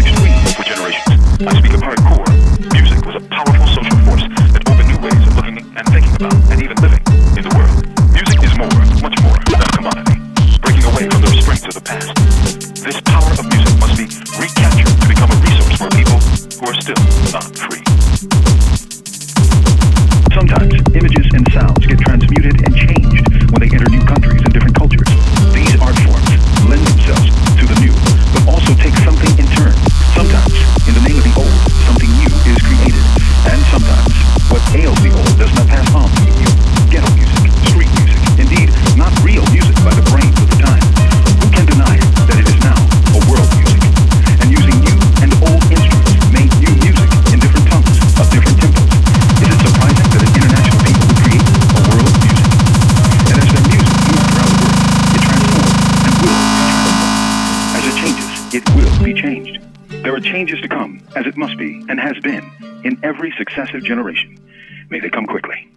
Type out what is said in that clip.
for generations. I speak of hardcore. Music was a powerful social force that opened new ways of looking and thinking about and even living in the world. Music is more, much more than a commodity, breaking away from the restraints of the past. This power of music must be recaptured to become a resource for people who are still not free. Sometimes images changed. There are changes to come, as it must be and has been in every successive generation. May they come quickly.